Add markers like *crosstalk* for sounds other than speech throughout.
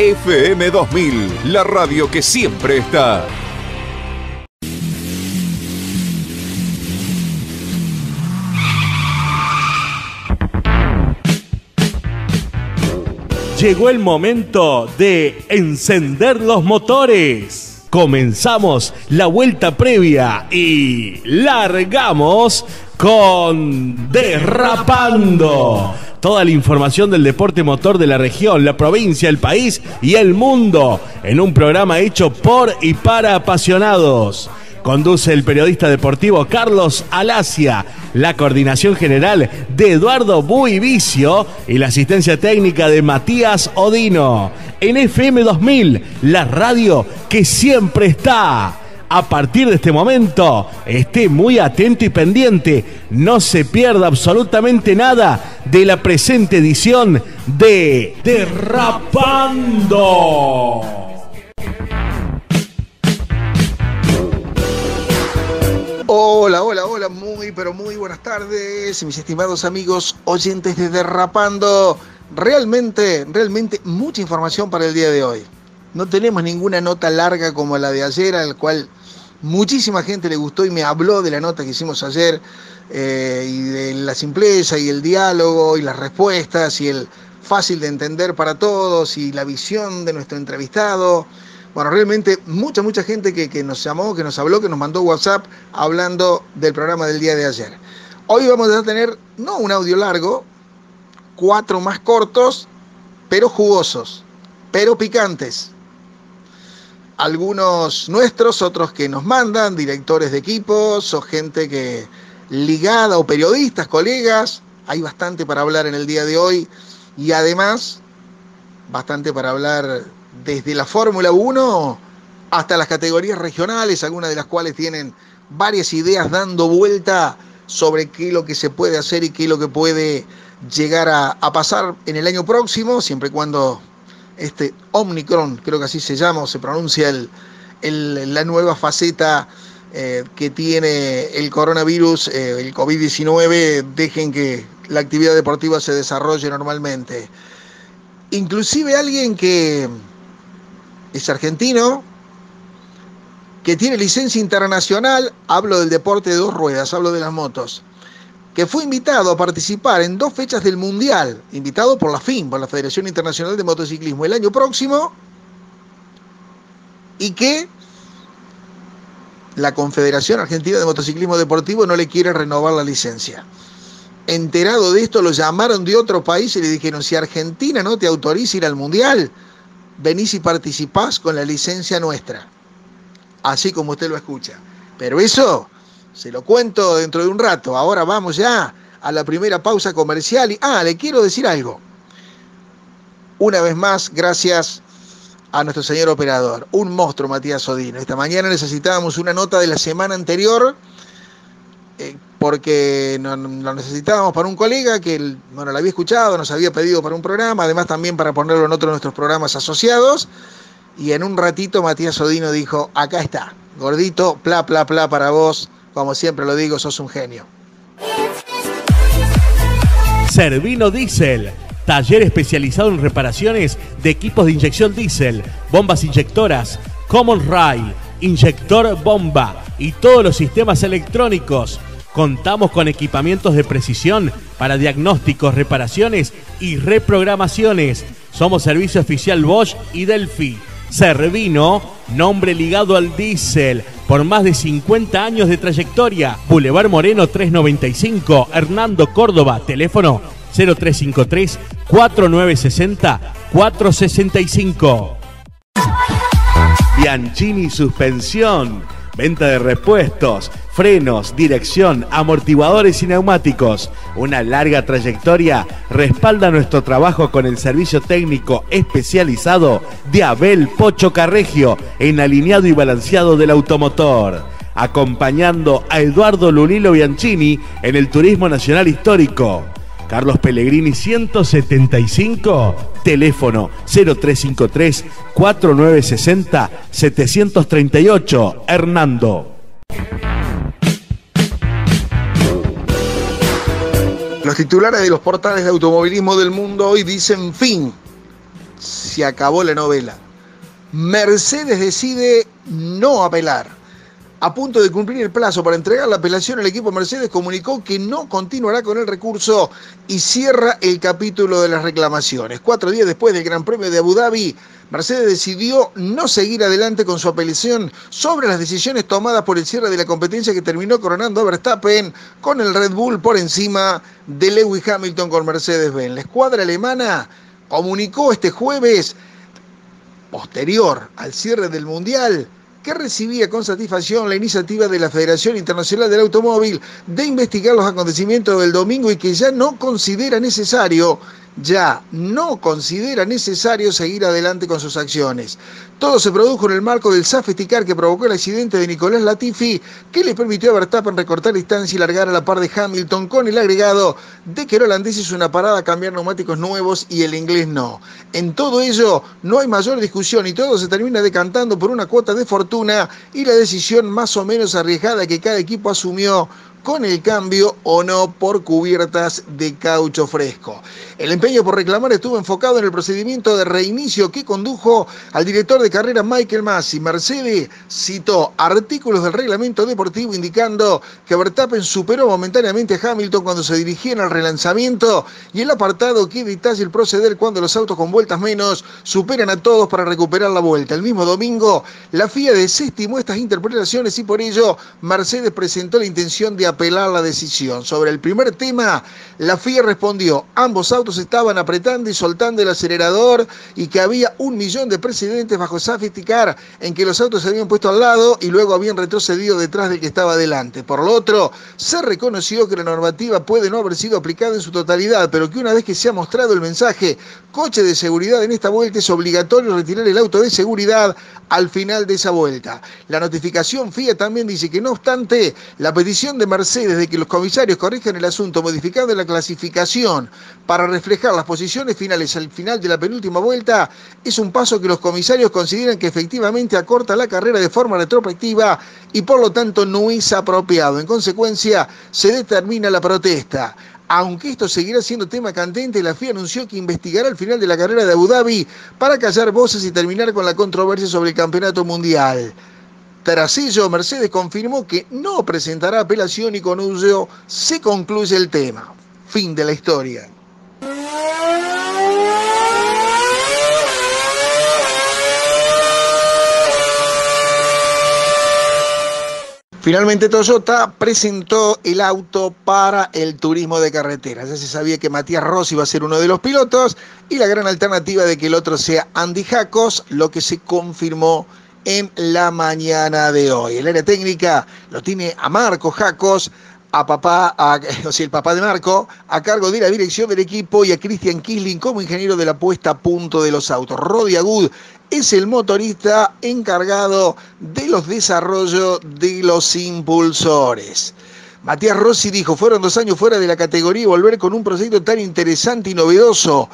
FM 2000, la radio que siempre está. Llegó el momento de encender los motores. Comenzamos la vuelta previa y largamos con Derrapando. Toda la información del deporte motor de la región, la provincia, el país y el mundo en un programa hecho por y para apasionados. Conduce el periodista deportivo Carlos Alasia, la coordinación general de Eduardo Buivicio y la asistencia técnica de Matías Odino. En FM 2000, la radio que siempre está. A partir de este momento, esté muy atento y pendiente. No se pierda absolutamente nada de la presente edición de Derrapando. Hola, hola, hola, muy, pero muy buenas tardes, mis estimados amigos oyentes de Derrapando. Realmente, realmente mucha información para el día de hoy. No tenemos ninguna nota larga como la de ayer, al cual muchísima gente le gustó y me habló de la nota que hicimos ayer, eh, y de la simpleza y el diálogo y las respuestas y el fácil de entender para todos y la visión de nuestro entrevistado. Bueno, realmente mucha, mucha gente que, nos llamó, que nos habló, que nos mandó WhatsApp hablando del programa del día de ayer. Hoy vamos a tener, no un audio largo, cuatro más cortos, pero jugosos, pero picantes. Algunos nuestros, otros que nos mandan, directores de equipos o gente que ligada o periodistas, colegas. Hay bastante para hablar en el día de hoy y además bastante para hablar desde la Fórmula 1 hasta las categorías regionales, algunas de las cuales tienen varias ideas dando vuelta sobre qué es lo que se puede hacer y qué es lo que puede llegar a, pasar en el año próximo, siempre y cuando este Omicron, creo que así se llama o se pronuncia el, la nueva faceta eh, que tiene el coronavirus, eh, el COVID-19, dejen que la actividad deportiva se desarrolle normalmente. Inclusive alguien que es argentino, que tiene licencia internacional, hablo del deporte de dos ruedas, hablo de las motos, que fue invitado a participar en dos fechas del Mundial, invitado por la FIM, por la Federación Internacional de Motociclismo, el año próximo, y que la Confederación Argentina de Motociclismo Deportivo no le quiere renovar la licencia. Enterado de esto, lo llamaron de otro país y le dijeron, si Argentina no te autoriza ir al Mundial, venís y participás con la licencia nuestra, así como usted lo escucha. Pero eso se lo cuento dentro de un rato. Ahora vamos ya a la primera pausa comercial. Y, ah, le quiero decir algo. Una vez más, gracias a nuestro señor operador, un monstruo Matías Odino. Esta mañana necesitábamos una nota de la semana anterior eh, porque lo necesitábamos para un colega que bueno, lo había escuchado, nos había pedido para un programa, además también para ponerlo en otro de nuestros programas asociados. Y en un ratito Matías Odino dijo, acá está, gordito, pla, pla, pla para vos, como siempre lo digo, sos un genio. Servino Diesel, taller especializado en reparaciones de equipos de inyección diésel, bombas inyectoras, Common Rail, inyector bomba y todos los sistemas electrónicos Contamos con equipamientos de precisión para diagnósticos, reparaciones y reprogramaciones. Somos servicio oficial Bosch y Delphi. Servino, nombre ligado al diésel, por más de 50 años de trayectoria. Boulevard Moreno 395, Hernando Córdoba, teléfono 0353 4960 465. Bianchini Suspensión Venta de repuestos, frenos, dirección, amortiguadores y neumáticos. Una larga trayectoria respalda nuestro trabajo con el servicio técnico especializado de Abel Pocho Carregio en alineado y balanceado del automotor. Acompañando a Eduardo Lulilo Bianchini en el Turismo Nacional Histórico. Carlos Pellegrini 175, teléfono 0353 4960 738, Hernando. Titulares de los portales de automovilismo del mundo hoy dicen fin. se acabó la novela. Mercedes decide no apelar. A punto de cumplir el plazo para entregar la apelación, el equipo Mercedes comunicó que no continuará con el recurso y cierra el capítulo de las reclamaciones. Cuatro días después del Gran Premio de Abu Dhabi, Mercedes decidió no seguir adelante con su apelación sobre las decisiones tomadas por el cierre de la competencia que terminó coronando a Verstappen con el Red Bull por encima de Lewis Hamilton con Mercedes-Benz. La escuadra alemana comunicó este jueves, posterior al cierre del Mundial, que recibía con satisfacción la iniciativa de la Federación Internacional del Automóvil de investigar los acontecimientos del domingo y que ya no considera necesario ya no considera necesario seguir adelante con sus acciones. Todo se produjo en el marco del safety car que provocó el accidente de Nicolás Latifi, que le permitió a Verstappen recortar distancia y largar a la par de Hamilton con el agregado de que el holandés hizo una parada a cambiar neumáticos nuevos y el inglés no. En todo ello no hay mayor discusión y todo se termina decantando por una cuota de fortuna y la decisión más o menos arriesgada que cada equipo asumió con el cambio o no por cubiertas de caucho fresco. El empeño por reclamar estuvo enfocado en el procedimiento de reinicio que condujo al director de carrera Michael Massi. Mercedes citó artículos del reglamento deportivo indicando que Verstappen superó momentáneamente a Hamilton cuando se dirigía al relanzamiento y el apartado que detalla el proceder cuando los autos con vueltas menos superan a todos para recuperar la vuelta. El mismo domingo, la FIA desestimó estas interpretaciones y por ello Mercedes presentó la intención de apelar la decisión. Sobre el primer tema, la FIA respondió, ambos autos estaban apretando y soltando el acelerador y que había un millón de precedentes bajo safety en que los autos se habían puesto al lado y luego habían retrocedido detrás del que estaba delante. Por lo otro, se reconoció que la normativa puede no haber sido aplicada en su totalidad, pero que una vez que se ha mostrado el mensaje coche de seguridad en esta vuelta es obligatorio retirar el auto de seguridad al final de esa vuelta. La notificación FIA también dice que no obstante, la petición de Mercedes de que los comisarios corrijan el asunto modificando la clasificación para reflejar las posiciones finales al final de la penúltima vuelta es un paso que los comisarios consideran que efectivamente acorta la carrera de forma retrospectiva y por lo tanto no es apropiado. En consecuencia, se determina la protesta. Aunque esto seguirá siendo tema candente, la FIA anunció que investigará el final de la carrera de Abu Dhabi para callar voces y terminar con la controversia sobre el campeonato mundial. Tras ello, Mercedes confirmó que no presentará apelación y con ello se concluye el tema. Fin de la historia. Finalmente Toyota presentó el auto para el turismo de carretera. Ya se sabía que Matías Rossi iba a ser uno de los pilotos y la gran alternativa de que el otro sea Andy Jacos, lo que se confirmó en la mañana de hoy. El área técnica lo tiene a Marco Jacos, a papá, *laughs* o sea, el papá de Marco, a cargo de la dirección del equipo y a Christian Kisling como ingeniero de la puesta a punto de los autos. Rodi Agud es el motorista encargado de los desarrollos de los impulsores. Matías Rossi dijo, fueron dos años fuera de la categoría y volver con un proyecto tan interesante y novedoso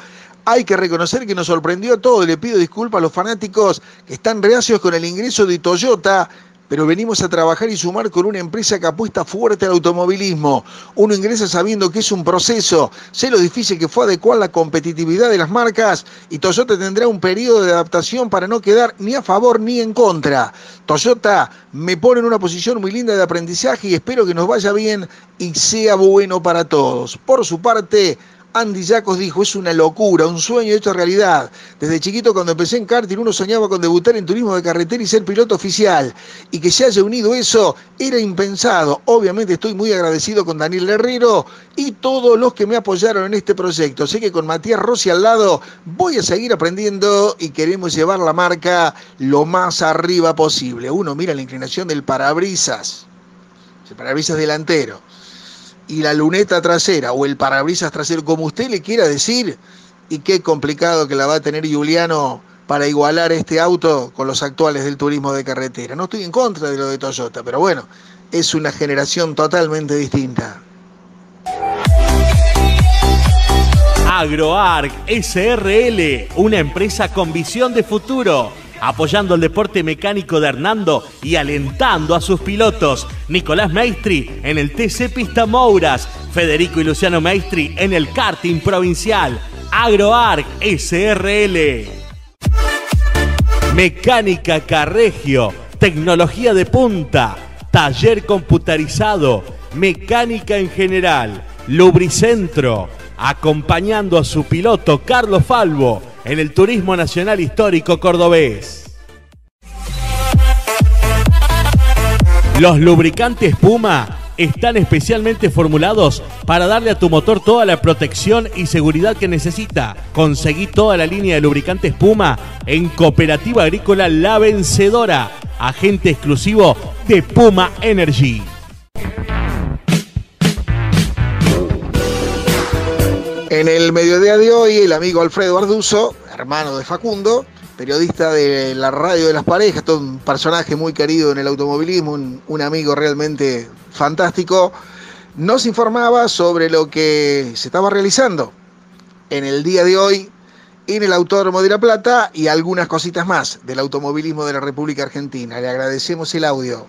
hay que reconocer que nos sorprendió todo. Le pido disculpas a los fanáticos que están reacios con el ingreso de Toyota, pero venimos a trabajar y sumar con una empresa que apuesta fuerte al automovilismo. Uno ingresa sabiendo que es un proceso, sé lo difícil que fue adecuar la competitividad de las marcas y Toyota tendrá un periodo de adaptación para no quedar ni a favor ni en contra. Toyota me pone en una posición muy linda de aprendizaje y espero que nos vaya bien y sea bueno para todos. Por su parte, Andy Jacos dijo, es una locura, un sueño hecho realidad. Desde chiquito cuando empecé en karting uno soñaba con debutar en turismo de carretera y ser piloto oficial. Y que se haya unido eso era impensado. Obviamente estoy muy agradecido con Daniel Herrero y todos los que me apoyaron en este proyecto. Sé que con Matías Rossi al lado voy a seguir aprendiendo y queremos llevar la marca lo más arriba posible. Uno mira la inclinación del parabrisas, el parabrisas delantero y la luneta trasera o el parabrisas trasero, como usted le quiera decir, y qué complicado que la va a tener Juliano para igualar este auto con los actuales del turismo de carretera. No estoy en contra de lo de Toyota, pero bueno, es una generación totalmente distinta. AgroArc SRL, una empresa con visión de futuro apoyando el deporte mecánico de Hernando y alentando a sus pilotos. Nicolás Maestri en el TC Pista Mouras, Federico y Luciano Maestri en el karting provincial. AgroArc SRL. Mecánica Carregio, tecnología de punta, taller computarizado, mecánica en general, Lubricentro, acompañando a su piloto Carlos Falvo en el Turismo Nacional Histórico Cordobés. Los lubricantes Puma están especialmente formulados para darle a tu motor toda la protección y seguridad que necesita. Conseguí toda la línea de lubricantes Puma en Cooperativa Agrícola La Vencedora, agente exclusivo de Puma Energy. En el mediodía de hoy, el amigo Alfredo Arduzo, hermano de Facundo, periodista de la radio de las parejas, todo un personaje muy querido en el automovilismo, un, amigo realmente fantástico, nos informaba sobre lo que se estaba realizando en el día de hoy en el Autódromo de La Plata y algunas cositas más del automovilismo de la República Argentina. Le agradecemos el audio.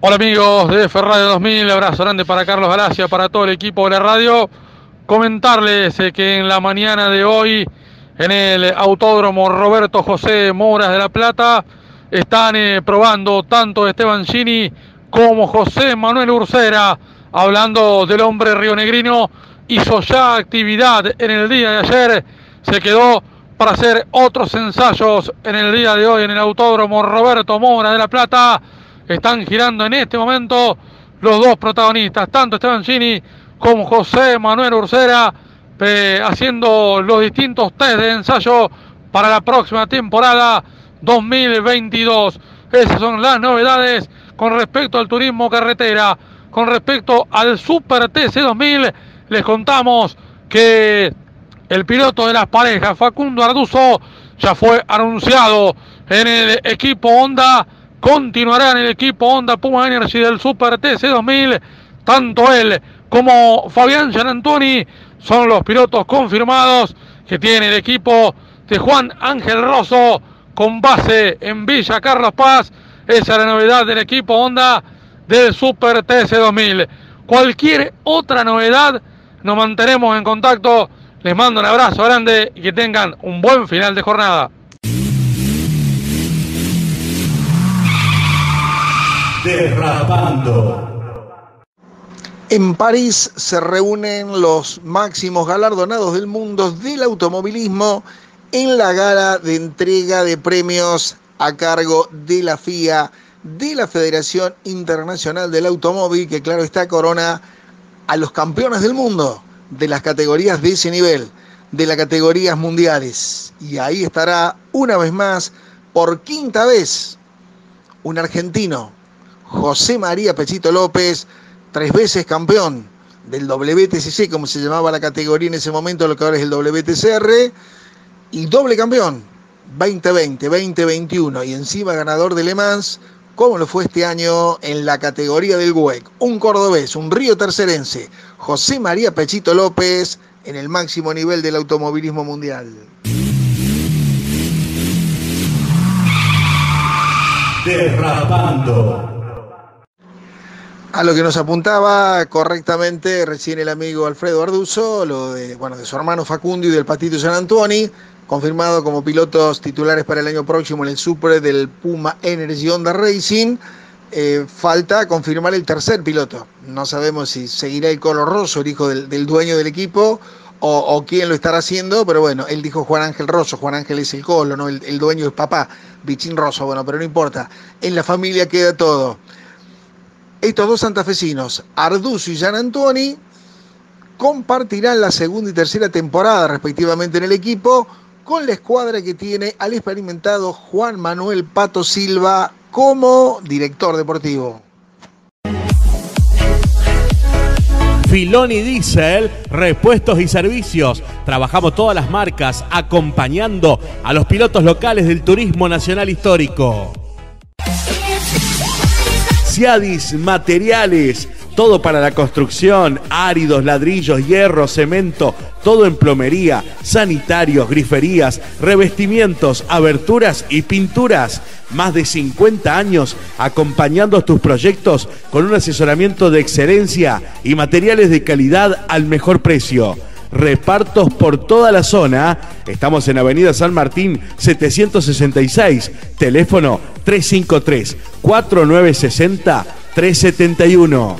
Hola amigos de Ferrari 2000, abrazo grande para Carlos Galacia, para todo el equipo de la radio. Comentarles eh, que en la mañana de hoy en el Autódromo Roberto José Moras de La Plata. Están eh, probando tanto Esteban Gini como José Manuel Ursera, hablando del hombre rionegrino, hizo ya actividad en el día de ayer, se quedó para hacer otros ensayos en el día de hoy en el Autódromo Roberto Mora de La Plata. Están girando en este momento los dos protagonistas, tanto Esteban Gini como José Manuel Ursera haciendo los distintos test de ensayo para la próxima temporada 2022. Esas son las novedades con respecto al turismo carretera. Con respecto al Super TC 2000, les contamos que el piloto de las parejas, Facundo Arduzo, ya fue anunciado en el equipo Honda. Continuará en el equipo Honda Puma Energy del Super TC 2000. Tanto él como Fabián Gianantoni son los pilotos confirmados que tiene el equipo de Juan Ángel Rosso con base en Villa Carlos Paz. Esa es la novedad del equipo Honda del Super TS 2000. Cualquier otra novedad, nos mantenemos en contacto. Les mando un abrazo grande y que tengan un buen final de jornada. Derrapando. En París se reúnen los máximos galardonados del mundo del automovilismo en la gala de entrega de premios a cargo de la FIA, de la Federación Internacional del Automóvil, que claro está corona a los campeones del mundo de las categorías de ese nivel, de las categorías mundiales. Y ahí estará una vez más, por quinta vez, un argentino, José María Pechito López, tres veces campeón del WTCC, como se llamaba la categoría en ese momento, lo que ahora es el WTCR, y doble campeón 2020, 2021 y encima ganador de Le Mans, como lo fue este año en la categoría del WEC. Un cordobés, un río tercerense, José María Pechito López, en el máximo nivel del automovilismo mundial. Derrapando. A lo que nos apuntaba correctamente recién el amigo Alfredo Arduzo, lo de, bueno, de su hermano Facundo y del Patito San Antoni, confirmado como pilotos titulares para el año próximo en el Super del Puma Energy Honda Racing. Eh, falta confirmar el tercer piloto. No sabemos si seguirá el Colo Rosso, el hijo del, dueño del equipo, o, quién lo estará haciendo, pero bueno, él dijo Juan Ángel Rosso, Juan Ángel es el Colo, ¿no? el, dueño es papá, Bichín Rosso, bueno, pero no importa, en la familia queda todo. Estos dos santafesinos, Arduzo y Gian Antoni, compartirán la segunda y tercera temporada respectivamente en el equipo con la escuadra que tiene al experimentado Juan Manuel Pato Silva como director deportivo. Filoni Diesel, repuestos y servicios. Trabajamos todas las marcas acompañando a los pilotos locales del turismo nacional histórico. Ciadis Materiales, todo para la construcción, áridos, ladrillos, hierro, cemento, todo en plomería, sanitarios, griferías, revestimientos, aberturas y pinturas. Más de 50 años acompañando tus proyectos con un asesoramiento de excelencia y materiales de calidad al mejor precio. Repartos por toda la zona. Estamos en Avenida San Martín 766, teléfono 353 4960 371.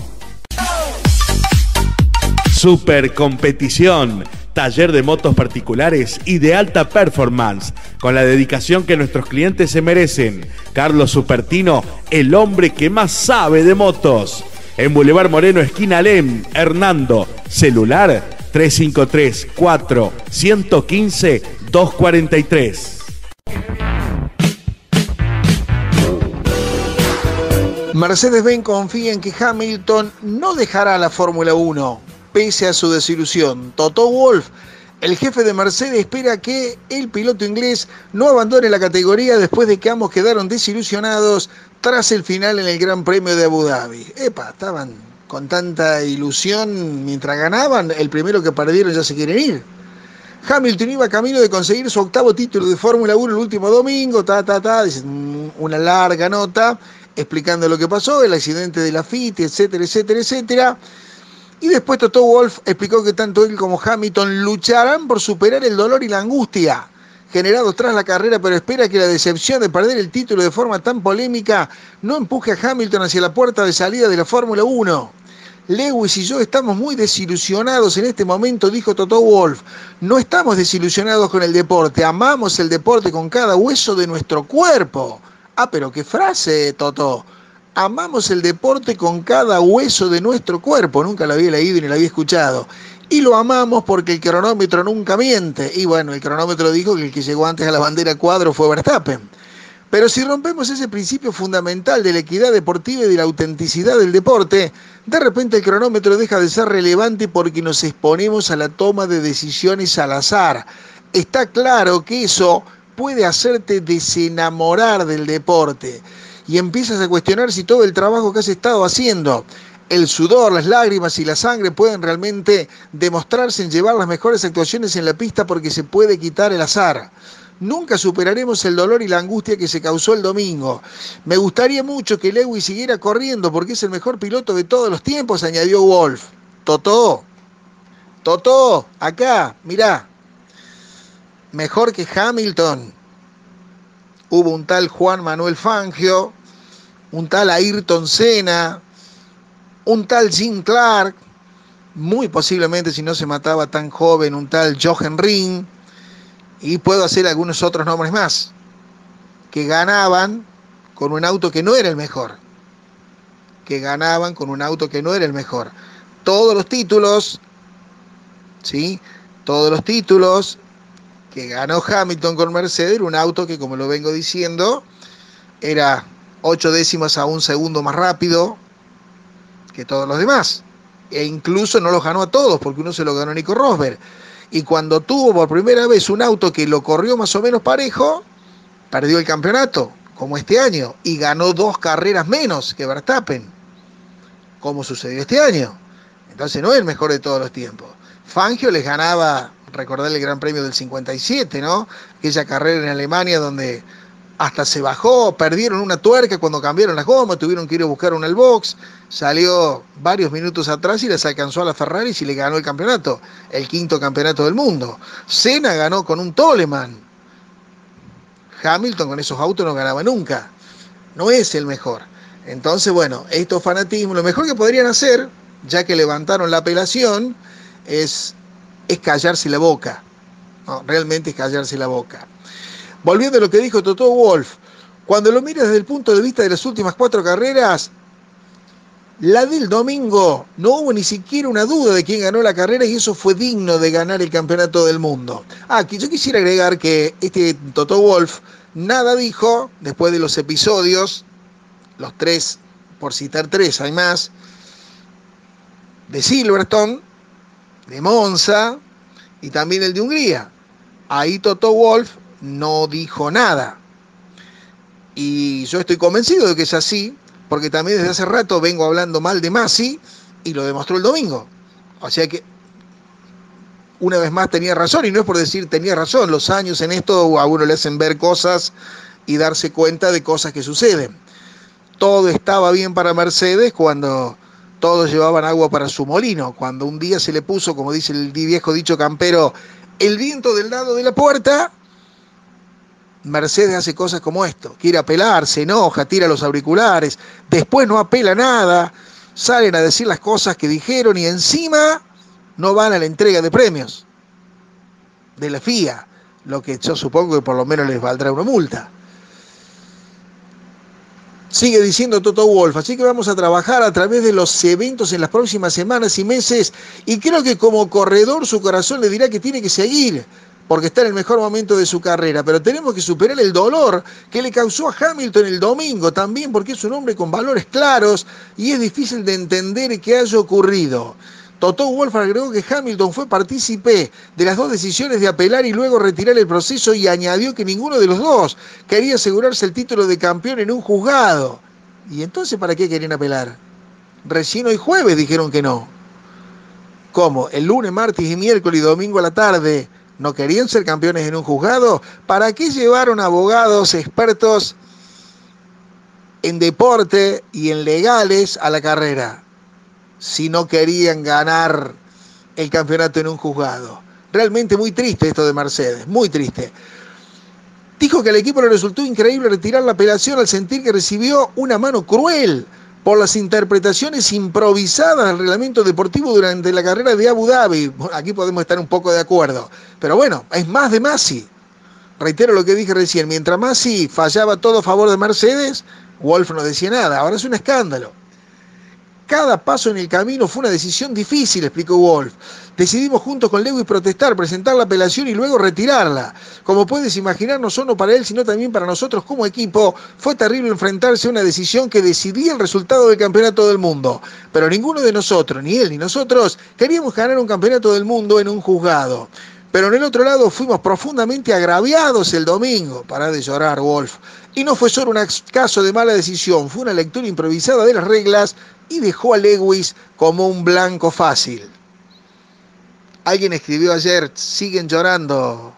Super competición taller de motos particulares y de alta performance, con la dedicación que nuestros clientes se merecen. Carlos Supertino, el hombre que más sabe de motos. En Boulevard Moreno, esquina Lem, Hernando, celular 353 4 115 243. Mercedes-Benz confía en que Hamilton no dejará la Fórmula 1 pese a su desilusión. Toto Wolf, el jefe de Mercedes, espera que el piloto inglés no abandone la categoría después de que ambos quedaron desilusionados tras el final en el Gran Premio de Abu Dhabi. Epa, estaban con tanta ilusión mientras ganaban, el primero que perdieron ya se quieren ir. Hamilton iba camino de conseguir su octavo título de Fórmula 1 el último domingo, ta, ta, ta, una larga nota explicando lo que pasó, el accidente de la FIT, etcétera, etcétera, etcétera. Y después Toto Wolf explicó que tanto él como Hamilton lucharán por superar el dolor y la angustia generados tras la carrera, pero espera que la decepción de perder el título de forma tan polémica no empuje a Hamilton hacia la puerta de salida de la Fórmula 1. Lewis y yo estamos muy desilusionados en este momento, dijo Toto Wolf. No estamos desilusionados con el deporte, amamos el deporte con cada hueso de nuestro cuerpo. Ah, pero qué frase, Toto amamos el deporte con cada hueso de nuestro cuerpo. Nunca lo había leído ni lo había escuchado. Y lo amamos porque el cronómetro nunca miente. Y bueno, el cronómetro dijo que el que llegó antes a la bandera cuadro fue Verstappen. Pero si rompemos ese principio fundamental de la equidad deportiva y de la autenticidad del deporte, de repente el cronómetro deja de ser relevante porque nos exponemos a la toma de decisiones al azar. Está claro que eso puede hacerte desenamorar del deporte y empiezas a cuestionar si todo el trabajo que has estado haciendo, el sudor, las lágrimas y la sangre pueden realmente demostrarse en llevar las mejores actuaciones en la pista porque se puede quitar el azar. Nunca superaremos el dolor y la angustia que se causó el domingo. Me gustaría mucho que Lewis siguiera corriendo porque es el mejor piloto de todos los tiempos, añadió Wolf. Totó, Totó, acá, mirá. Mejor que Hamilton. Hubo un tal Juan Manuel Fangio un tal Ayrton Senna, un tal Jim Clark, muy posiblemente si no se mataba tan joven, un tal Jochen Ring, y puedo hacer algunos otros nombres más, que ganaban con un auto que no era el mejor, que ganaban con un auto que no era el mejor. Todos los títulos, ¿sí? Todos los títulos que ganó Hamilton con Mercedes, un auto que, como lo vengo diciendo, era ocho décimas a un segundo más rápido que todos los demás. E incluso no los ganó a todos, porque uno se lo ganó Nico Rosberg. Y cuando tuvo por primera vez un auto que lo corrió más o menos parejo, perdió el campeonato, como este año, y ganó dos carreras menos que Verstappen, como sucedió este año. Entonces no es el mejor de todos los tiempos. Fangio les ganaba, recordar el Gran Premio del 57, ¿no? Aquella carrera en Alemania donde hasta se bajó, perdieron una tuerca cuando cambiaron las gomas, tuvieron que ir a buscar una al box, salió varios minutos atrás y les alcanzó a la Ferrari y le ganó el campeonato, el quinto campeonato del mundo. Senna ganó con un Toleman. Hamilton con esos autos no ganaba nunca. No es el mejor. Entonces, bueno, estos fanatismos, lo mejor que podrían hacer, ya que levantaron la apelación, es, es callarse la boca. Realmente es callarse la boca. Volviendo a lo que dijo Toto Wolf, cuando lo miras desde el punto de vista de las últimas cuatro carreras, la del domingo no hubo ni siquiera una duda de quién ganó la carrera y eso fue digno de ganar el campeonato del mundo. Ah, yo quisiera agregar que este Toto Wolf nada dijo después de los episodios, los tres, por citar tres, hay más, de Silverstone, de Monza y también el de Hungría. Ahí Toto Wolf no dijo nada. Y yo estoy convencido de que es así, porque también desde hace rato vengo hablando mal de Masi y lo demostró el domingo. O sea que una vez más tenía razón, y no es por decir tenía razón, los años en esto a uno le hacen ver cosas y darse cuenta de cosas que suceden. Todo estaba bien para Mercedes cuando todos llevaban agua para su molino. Cuando un día se le puso, como dice el viejo dicho campero, el viento del lado de la puerta, Mercedes hace cosas como esto, quiere apelar, se enoja, tira los auriculares, después no apela nada, salen a decir las cosas que dijeron y encima no van a la entrega de premios de la FIA, lo que yo supongo que por lo menos les valdrá una multa. Sigue diciendo Toto Wolf, así que vamos a trabajar a través de los eventos en las próximas semanas y meses y creo que como corredor su corazón le dirá que tiene que seguir porque está en el mejor momento de su carrera, pero tenemos que superar el dolor que le causó a Hamilton el domingo también porque es un hombre con valores claros y es difícil de entender que haya ocurrido. Toto Wolf agregó que Hamilton fue partícipe de las dos decisiones de apelar y luego retirar el proceso y añadió que ninguno de los dos quería asegurarse el título de campeón en un juzgado. ¿Y entonces para qué querían apelar? Recién hoy jueves dijeron que no. ¿Cómo? El lunes, martes y miércoles y domingo a la tarde no querían ser campeones en un juzgado. ¿Para qué llevaron abogados expertos en deporte y en legales a la carrera? si no querían ganar el campeonato en un juzgado. Realmente muy triste esto de Mercedes, muy triste. Dijo que al equipo le resultó increíble retirar la apelación al sentir que recibió una mano cruel por las interpretaciones improvisadas del reglamento deportivo durante la carrera de Abu Dhabi. Aquí podemos estar un poco de acuerdo. Pero bueno, es más de Masi. Reitero lo que dije recién, mientras Masi fallaba todo a favor de Mercedes, Wolf no decía nada. Ahora es un escándalo. Cada paso en el camino fue una decisión difícil, explicó Wolf. Decidimos juntos con Lewis protestar, presentar la apelación y luego retirarla. Como puedes imaginar, no solo para él, sino también para nosotros como equipo, fue terrible enfrentarse a una decisión que decidía el resultado del campeonato del mundo. Pero ninguno de nosotros, ni él ni nosotros, queríamos ganar un campeonato del mundo en un juzgado. Pero en el otro lado fuimos profundamente agraviados el domingo. Para de llorar, Wolf. Y no fue solo un caso de mala decisión, fue una lectura improvisada de las reglas y dejó a Lewis como un blanco fácil. Alguien escribió ayer, siguen llorando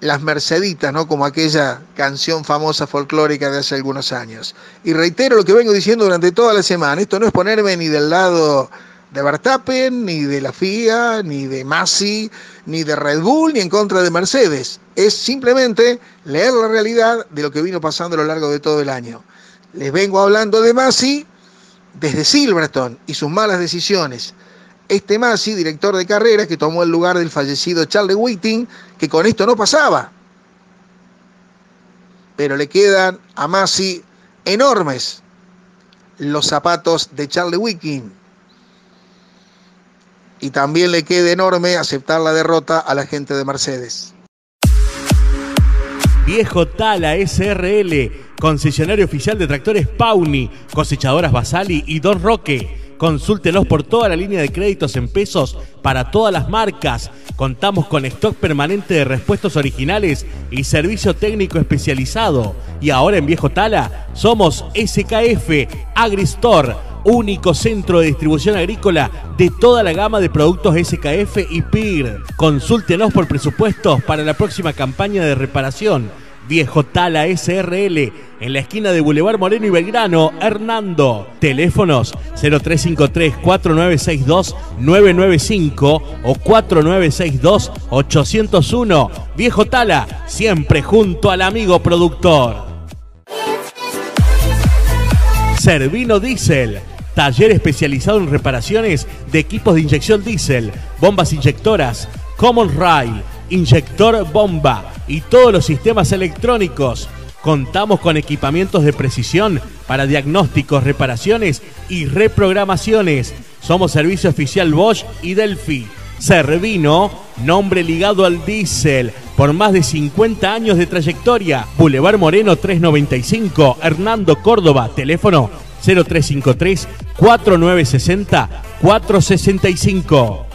las Merceditas, ¿no? Como aquella canción famosa folclórica de hace algunos años. Y reitero lo que vengo diciendo durante toda la semana, esto no es ponerme ni del lado de Verstappen, ni de la FIA, ni de Masi, ni de Red Bull, ni en contra de Mercedes. Es simplemente leer la realidad de lo que vino pasando a lo largo de todo el año. Les vengo hablando de Masi desde Silverstone y sus malas decisiones. Este Masi, director de carreras, que tomó el lugar del fallecido Charles Whiting, que con esto no pasaba. Pero le quedan a Masi enormes los zapatos de Charles Whiting. Y también le queda enorme aceptar la derrota a la gente de Mercedes. Viejo Tala SRL, concesionario oficial de tractores Pauni, cosechadoras Basali y Don Roque. Consúltenos por toda la línea de créditos en pesos para todas las marcas. Contamos con stock permanente de repuestos originales y servicio técnico especializado. Y ahora en Viejo Tala somos SKF Agristore, único centro de distribución agrícola de toda la gama de productos SKF y PIR. Consúltenos por presupuestos para la próxima campaña de reparación Viejo Tala SRL, en la esquina de Boulevard Moreno y Belgrano, Hernando. Teléfonos 0353-4962-995 o 4962-801. Viejo Tala, siempre junto al amigo productor. Servino Diesel. Taller especializado en reparaciones de equipos de inyección diésel, bombas inyectoras, Common Rail, inyector bomba y todos los sistemas electrónicos. Contamos con equipamientos de precisión para diagnósticos, reparaciones y reprogramaciones. Somos servicio oficial Bosch y Delphi. Servino, nombre ligado al diésel, por más de 50 años de trayectoria. Boulevard Moreno 395, Hernando Córdoba, teléfono 0353 4960 465.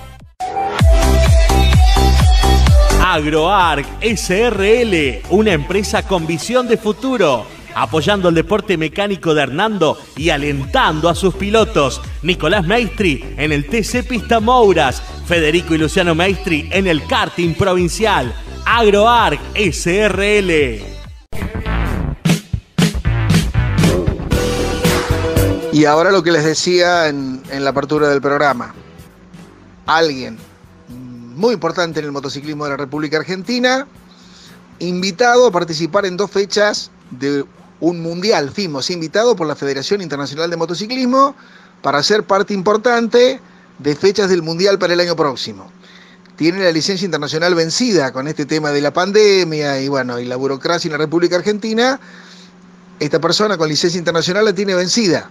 AgroArc SRL, una empresa con visión de futuro, apoyando el deporte mecánico de Hernando y alentando a sus pilotos. Nicolás Maestri en el TC Pista Mouras, Federico y Luciano Maestri en el karting provincial. AgroArc SRL. Y ahora lo que les decía en, en la apertura del programa. Alguien muy importante en el motociclismo de la República Argentina, invitado a participar en dos fechas de un mundial, FIMOS, invitado por la Federación Internacional de Motociclismo para ser parte importante de fechas del mundial para el año próximo. Tiene la licencia internacional vencida con este tema de la pandemia y bueno, y la burocracia en la República Argentina. Esta persona con licencia internacional la tiene vencida.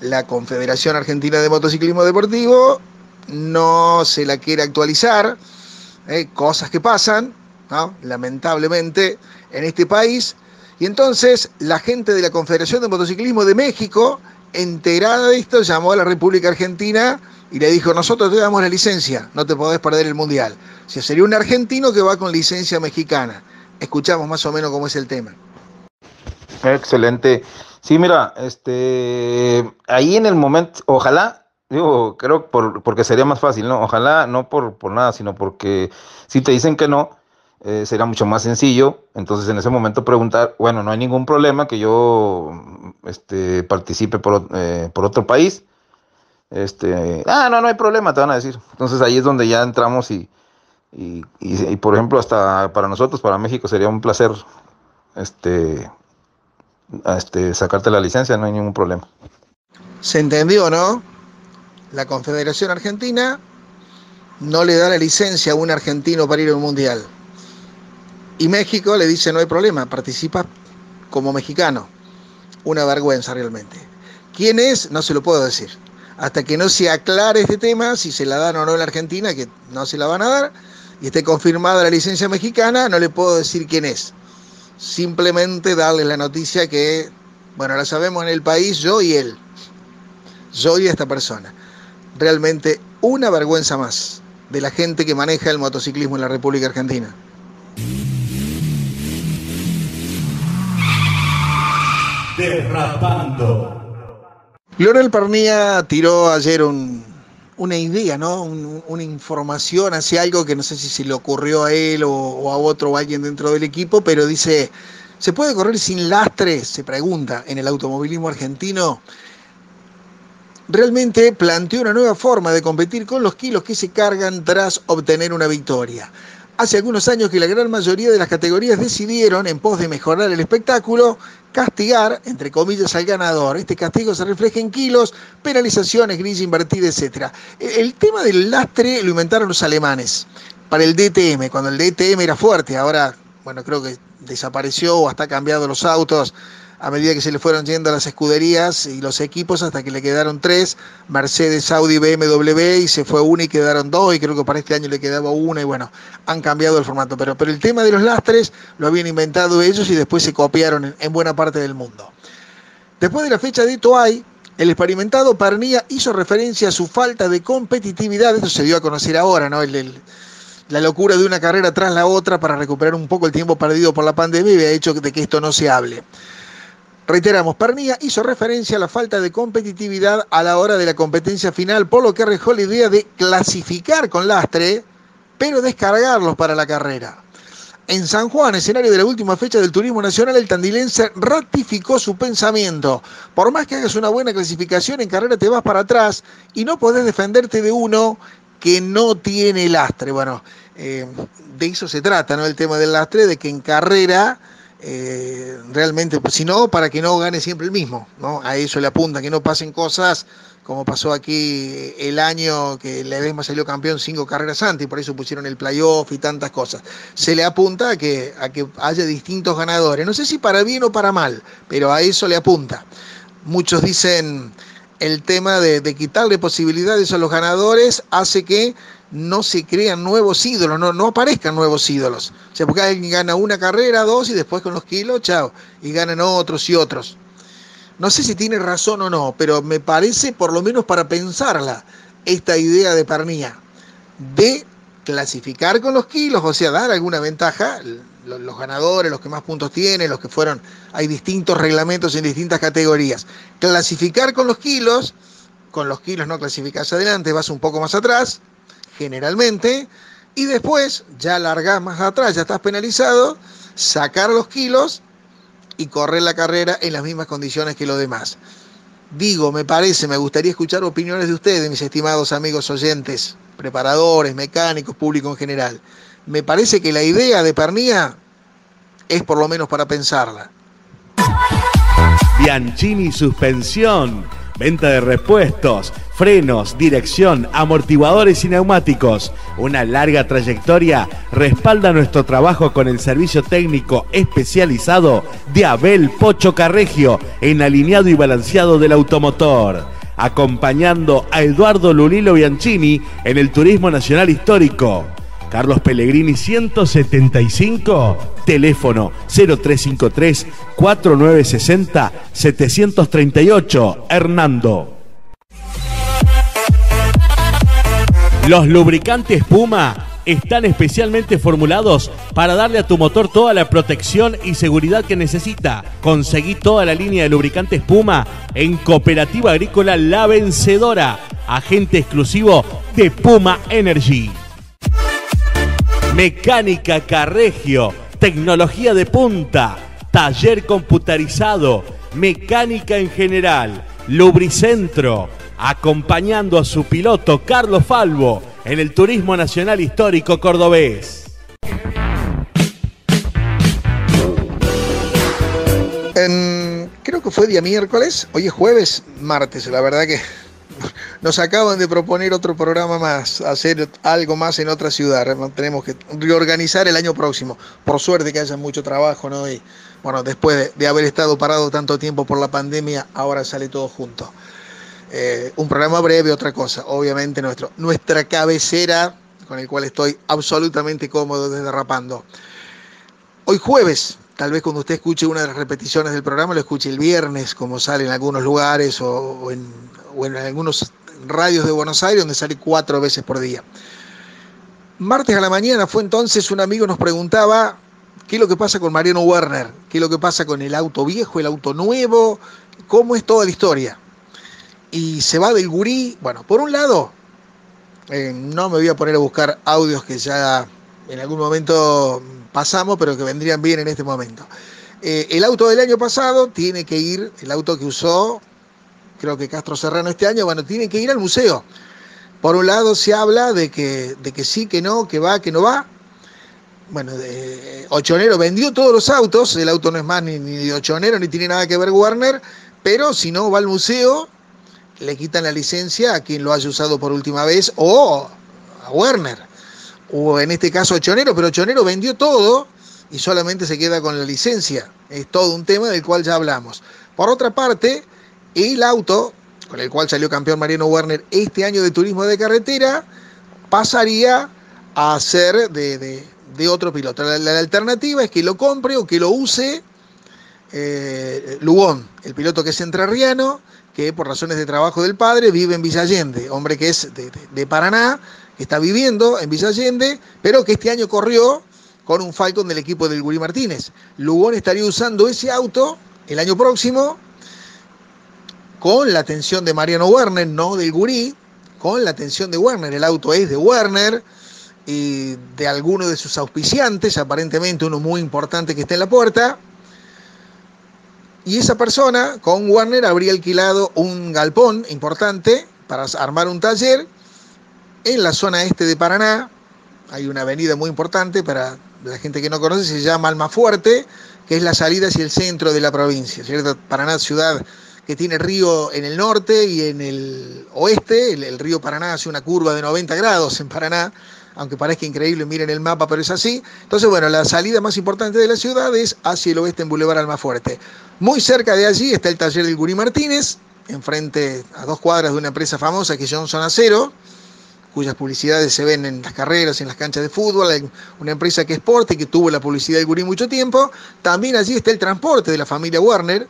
La Confederación Argentina de Motociclismo Deportivo no se la quiere actualizar, ¿eh? cosas que pasan, lamentablemente, en este país. Y entonces la gente de la Confederación de Motociclismo de México, enterada de esto, llamó a la República Argentina y le dijo, nosotros te damos la licencia, no te podés perder el Mundial. O sería un argentino que va con licencia mexicana. Escuchamos más o menos cómo es el tema. Excelente. Sí, mira, este, ahí en el momento, ojalá Digo, creo por, porque sería más fácil, ¿no? Ojalá no por, por nada, sino porque si te dicen que no, eh, será mucho más sencillo. Entonces en ese momento preguntar, bueno, no hay ningún problema que yo este, participe por, eh, por otro país. Este, ah, no, no hay problema, te van a decir. Entonces ahí es donde ya entramos y, y, y, por ejemplo, hasta para nosotros, para México, sería un placer este, este, sacarte la licencia, no hay ningún problema. ¿Se entendió, no? La Confederación Argentina no le da la licencia a un argentino para ir a un mundial. Y México le dice no hay problema, participa como mexicano. Una vergüenza realmente. ¿Quién es? No se lo puedo decir. Hasta que no se aclare este tema, si se la dan o no en la Argentina, que no se la van a dar, y esté confirmada la licencia mexicana, no le puedo decir quién es. Simplemente darles la noticia que, bueno, la sabemos en el país, yo y él. Yo y esta persona realmente una vergüenza más de la gente que maneja el motociclismo en la República Argentina. Derrapando. Leonel Pernía tiró ayer una idea, ¿no? una información hacia algo que no sé si se le ocurrió a él o, o a otro o a alguien dentro del equipo, pero dice, ¿se puede correr sin lastre? Se pregunta en el automovilismo argentino realmente planteó una nueva forma de competir con los kilos que se cargan tras obtener una victoria. Hace algunos años que la gran mayoría de las categorías decidieron, en pos de mejorar el espectáculo, castigar, entre comillas, al ganador. Este castigo se refleja en kilos, penalizaciones, grilla invertida, etc. El tema del lastre lo inventaron los alemanes para el DTM, cuando el DTM era fuerte. Ahora, bueno, creo que desapareció o hasta cambiado los autos a medida que se le fueron yendo las escuderías y los equipos hasta que le quedaron tres, Mercedes, Audi, BMW y se fue una y quedaron dos y creo que para este año le quedaba una y bueno, han cambiado el formato. Pero, pero el tema de los lastres lo habían inventado ellos y después se copiaron en, buena parte del mundo. Después de la fecha de Toay, el experimentado Pernía hizo referencia a su falta de competitividad, esto se dio a conocer ahora, ¿no? la locura de una carrera tras la otra para recuperar un poco el tiempo perdido por la pandemia y ha hecho de que esto no se hable. Reiteramos, Pernilla hizo referencia a la falta de competitividad a la hora de la competencia final, por lo que arrojó la idea de clasificar con lastre, pero descargarlos para la carrera. En San Juan, escenario de la última fecha del Turismo Nacional, el tandilense ratificó su pensamiento. Por más que hagas una buena clasificación, en carrera te vas para atrás y no podés defenderte de uno que no tiene lastre. Bueno, eh, de eso se trata, ¿no? El tema del lastre, de que en carrera eh, realmente, pues, si no, para que no gane siempre el mismo, ¿no? A eso le apunta, que no pasen cosas como pasó aquí el año que Ledesma salió campeón cinco carreras antes, y por eso pusieron el playoff y tantas cosas. Se le apunta a que, a que haya distintos ganadores, no sé si para bien o para mal, pero a eso le apunta. Muchos dicen el tema de, de quitarle posibilidades a los ganadores hace que no se crean nuevos ídolos, no, aparezcan nuevos ídolos. O sea, porque alguien gana una carrera, dos, y después con los kilos, chao, y ganan otros y otros. No sé si tiene razón o no, pero me parece, por lo menos para pensarla, esta idea de Pernía, de clasificar con los kilos, o sea, dar alguna ventaja, los ganadores, los que más puntos tienen, los que fueron, hay distintos reglamentos en distintas categorías. Clasificar con los kilos, con los kilos no clasificas adelante, vas un poco más atrás, generalmente, y después ya largás más atrás, ya estás penalizado, sacar los kilos y correr la carrera en las mismas condiciones que los demás. Digo, me parece, me gustaría escuchar opiniones de ustedes, mis estimados amigos oyentes, preparadores, mecánicos, público en general. Me parece que la idea de Pernía es por lo menos para pensarla. Bianchini Suspensión. Venta de repuestos, frenos, dirección, amortiguadores y neumáticos. Una larga trayectoria respalda nuestro trabajo con el servicio técnico especializado de Abel Pocho Carregio en alineado y balanceado del automotor. Acompañando a Eduardo Lulilo Bianchini en el Turismo Nacional Histórico. Carlos Pellegrini 175, teléfono 0353 4960 738, Hernando. Los lubricantes Puma están especialmente formulados para darle a tu motor toda la protección y seguridad que necesita. Conseguí toda la línea de lubricantes Puma en Cooperativa Agrícola La Vencedora, agente exclusivo de Puma Energy. Mecánica Carregio, tecnología de punta, taller computarizado, mecánica en general, lubricentro, acompañando a su piloto Carlos Falvo en el Turismo Nacional Histórico Cordobés. creo que fue día miércoles, hoy es jueves, martes, la verdad que *laughs* nos acaban de proponer otro programa más, hacer algo más en otra ciudad. Tenemos que reorganizar el año próximo. Por suerte que haya mucho trabajo, ¿no? Y bueno, después de, haber estado parado tanto tiempo por la pandemia, ahora sale todo junto. Eh, un programa breve, otra cosa. Obviamente nuestro, nuestra cabecera, con el cual estoy absolutamente cómodo desde Rapando. Hoy jueves, tal vez cuando usted escuche una de las repeticiones del programa, lo escuche el viernes, como sale en algunos lugares o en, algunos radios de Buenos Aires donde sale cuatro veces por día. Martes a la mañana fue entonces un amigo nos preguntaba qué es lo que pasa con Mariano Werner, qué es lo que pasa con el auto viejo, el auto nuevo, cómo es toda la historia. Y se va del gurí, bueno, por un lado, eh, no me voy a poner a buscar audios que ya en algún momento pasamos, pero que vendrían bien en este momento. Eh, el auto del año pasado tiene que ir, el auto que usó creo que Castro Serrano este año, bueno, tiene que ir al museo. Por un lado se habla de que, de que sí, que no, que va, que no va. Bueno, de, Ochonero vendió todos los autos, el auto no es más ni, ni de Ochonero, ni tiene nada que ver Warner, pero si no va al museo, le quitan la licencia a quien lo haya usado por última vez o a Werner. O en este caso Ochonero, pero Ochonero vendió todo y solamente se queda con la licencia. Es todo un tema del cual ya hablamos. Por otra parte, el auto con el cual salió campeón Mariano Werner este año de turismo de carretera pasaría a ser de, otro piloto. La, alternativa es que lo compre o que lo use eh, Lugón, el piloto que es entrerriano, que por razones de trabajo del padre vive en Villa Allende, hombre que es de, Paraná, que está viviendo en Villa pero que este año corrió con un Falcon del equipo del Gurí Martínez. Lugón estaría usando ese auto el año próximo con la atención de Mariano Werner, no del Gurí, con la atención de Werner. El auto es de Werner y de alguno de sus auspiciantes, aparentemente uno muy importante que está en la puerta. Y esa persona con Werner habría alquilado un galpón importante para armar un taller en la zona este de Paraná. Hay una avenida muy importante para la gente que no conoce, se llama Almafuerte, que es la salida hacia el centro de la provincia, ¿cierto? Paraná, ciudad que tiene río en el norte y en el oeste. El, río Paraná hace una curva de 90 grados en Paraná, aunque parezca increíble, miren el mapa, pero es así. Entonces, bueno, la salida más importante de la ciudad es hacia el oeste en Boulevard Almafuerte. Muy cerca de allí está el taller del Gurí Martínez, enfrente a dos cuadras de una empresa famosa que es Johnson Acero cuyas publicidades se ven en las carreras, en las canchas de fútbol, hay una empresa que es Porte, que tuvo la publicidad del Gurí mucho tiempo. También allí está el transporte de la familia Warner,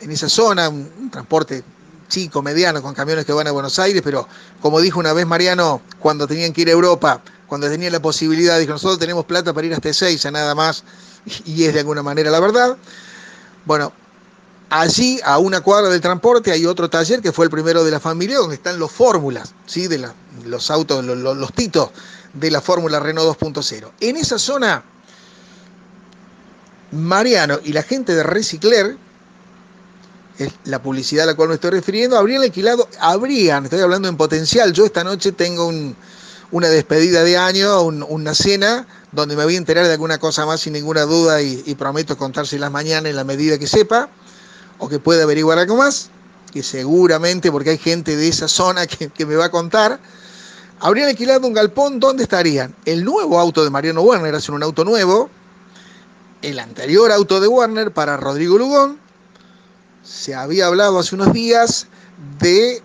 en esa zona, un, transporte chico, mediano, con camiones que van a Buenos Aires, pero como dijo una vez Mariano, cuando tenían que ir a Europa, cuando tenían la posibilidad, dijo, nosotros tenemos plata para ir hasta a nada más, *laughs* y es de alguna manera la verdad. Bueno, allí a una cuadra del transporte hay otro taller que fue el primero de la familia, donde están los fórmulas, ¿sí? de los autos, los, titos de la fórmula Renault 2.0. En esa zona, Mariano y la gente de Recicler, es la publicidad a la cual me estoy refiriendo, habrían alquilado, habrían, estoy hablando en potencial, yo esta noche tengo una despedida de año, una cena, donde me voy a enterar de alguna cosa más sin ninguna duda y, y prometo contárselas mañana en la medida que sepa o que pueda averiguar algo más, que seguramente, porque hay gente de esa zona que, me va a contar, habrían alquilado un galpón, ¿dónde estarían? El nuevo auto de Mariano Werner, hacen un auto nuevo, el anterior auto de Werner para Rodrigo Lugón, se había hablado hace unos días de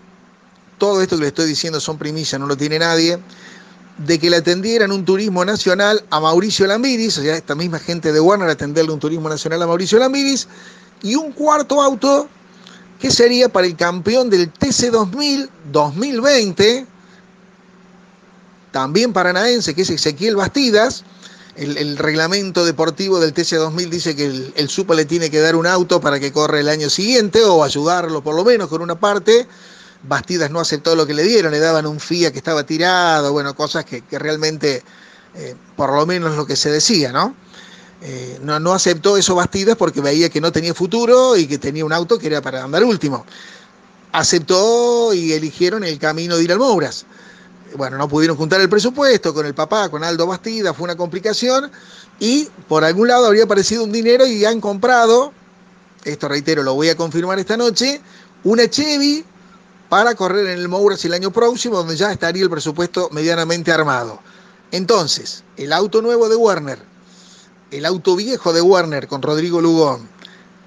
todo esto que le estoy diciendo son primicias, no lo tiene nadie, de que le atendieran un turismo nacional a Mauricio Lambiris, o sea, esta misma gente de Warner atenderle un turismo nacional a Mauricio Lambiris, y un cuarto auto que sería para el campeón del TC2000 2020, también paranaense, que es Ezequiel Bastidas, el, reglamento deportivo del TC2000 dice que el, el Super le tiene que dar un auto para que corra el año siguiente o ayudarlo por lo menos con una parte. Bastidas no aceptó lo que le dieron, le daban un FIA que estaba tirado, bueno, cosas que, realmente, eh, por lo menos lo que se decía, ¿no? Eh, ¿no? Aceptó eso Bastidas porque veía que no tenía futuro y que tenía un auto que era para andar último. Aceptó y eligieron el camino de ir al Mouras bueno, no pudieron juntar el presupuesto con el papá, con Aldo Bastida, fue una complicación y por algún lado habría aparecido un dinero y han comprado, esto reitero, lo voy a confirmar esta noche, una Chevy para correr en el Mouras el año próximo, donde ya estaría el presupuesto medianamente armado. Entonces, el auto nuevo de Werner, el auto viejo de Werner con Rodrigo Lugón,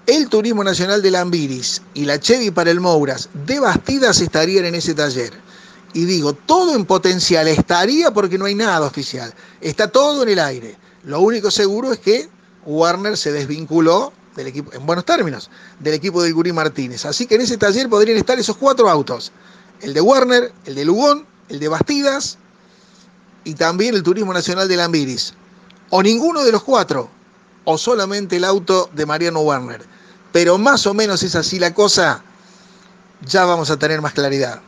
el Turismo Nacional de Lambiris y la Chevy para el Mouras de Bastidas estarían en ese taller y digo, todo en potencial estaría porque no hay nada oficial. Está todo en el aire. Lo único seguro es que Warner se desvinculó del equipo, en buenos términos, del equipo del Gurí Martínez. Así que en ese taller podrían estar esos cuatro autos. El de Warner, el de Lugón, el de Bastidas y también el Turismo Nacional de Lambiris. O ninguno de los cuatro, o solamente el auto de Mariano Warner. Pero más o menos es así la cosa, ya vamos a tener más claridad.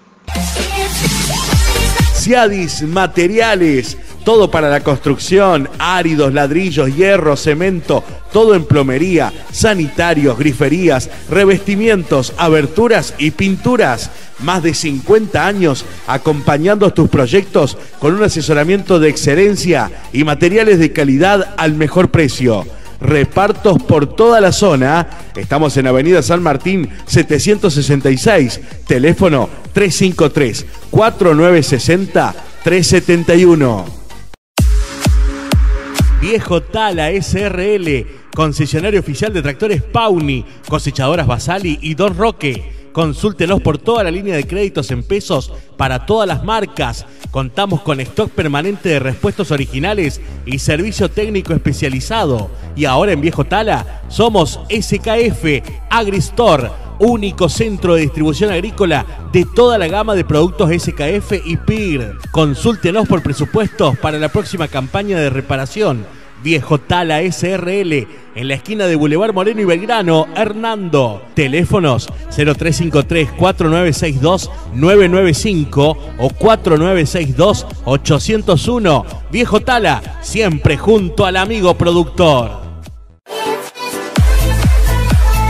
Ciadis Materiales, todo para la construcción, áridos, ladrillos, hierro, cemento, todo en plomería, sanitarios, griferías, revestimientos, aberturas y pinturas. Más de 50 años acompañando tus proyectos con un asesoramiento de excelencia y materiales de calidad al mejor precio repartos por toda la zona. Estamos en Avenida San Martín 766, teléfono 353 4960 371. Viejo Tala SRL, concesionario oficial de tractores Pauni, cosechadoras Basali y Don Roque. Consúltenos por toda la línea de créditos en pesos para todas las marcas. Contamos con stock permanente de repuestos originales y servicio técnico especializado. Y ahora en Viejo Tala somos SKF Agristore, único centro de distribución agrícola de toda la gama de productos SKF y PIR. Consúltenos por presupuestos para la próxima campaña de reparación Viejo Tala SRL, en la esquina de Boulevard Moreno y Belgrano, Hernando. Teléfonos 0353-4962-995 o 4962-801. Viejo Tala, siempre junto al amigo productor.